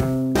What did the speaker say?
you